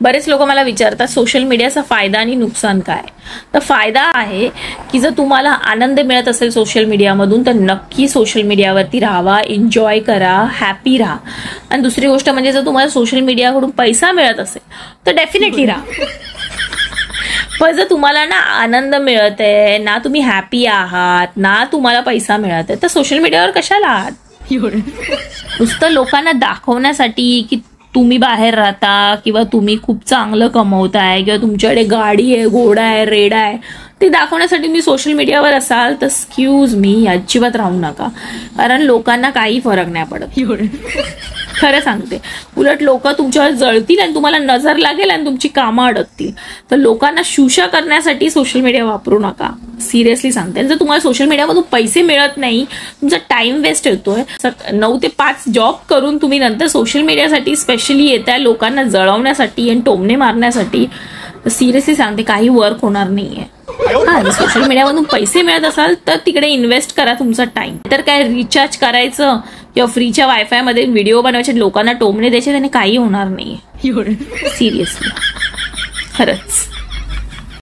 बरेच लोक मला विचारतात सोशल मीडियाचा फायदा आणि नुकसान काय? तर फायदा आहे की जर तुम्हाला आनंद मिळत असेल सोशल मीडियामधून तर नक्की सोशल मीडियावरती राहावा एन्जॉय करा हॅपी राहा. आणि दुसरी गोष्ट म्हणजे जर तुम्हाला सोशल मीडियाकडून पैसा मिळत असेल तर डेफिनेटली राहा. पण जर तुम्हाला ना आनंद मिळत आहे ना तुम्ही हॅपी आहात ना तुम्हाला पैसा मिळत आहे तर सोशल मीडियावर कशाला आहात? नुसतं लोकांना दाखवण्यासाठी की तुम्ही बाहेर राहता किंवा तुम्ही खूप चांगलं कमवताय किंवा तुमच्याकडे गाडी आहे घोडा आहे रेडा आहे ते दाखवण्यासाठी तुम्ही सोशल मीडियावर असाल तर स्क्यूज मी अजिबात राहू नका. कारण लोकांना काही फरक नाही पडत. खरं सांगते. उलट लोक तुमच्यावर जळतील आणि तुम्हाला नजर लागेल आणि तुमची कामं अडकतील. तर लोकांना शुशा करण्यासाठी सोशल मीडिया वापरू नका. सिरियसली सांगते. जर तुम्हाला सोशल मीडियामधून पैसे मिळत नाही तुमचा टाइम वेस्ट होतोय नऊ ते पाच जॉब करून तुम्ही नंतर सोशल मीडियासाठी स्पेशली येत आहे लोकांना जळवण्यासाठी आणि टोमणे मारण्यासाठी. सिरियसली सांगते काही वर्क होणार नाहीये. हा सोशल मीडियामधून पैसे मिळत असाल तर तिकडे इन्व्हेस्ट करा तुमचा टाइम तर काय रिचार्ज करायचं किंवा फ्रीच्या वायफायमध्ये व्हिडिओ बनवायचे लोकांना टोमणे द्यायचे त्याने काही होणार नाहीये. सिरियसली खरंच.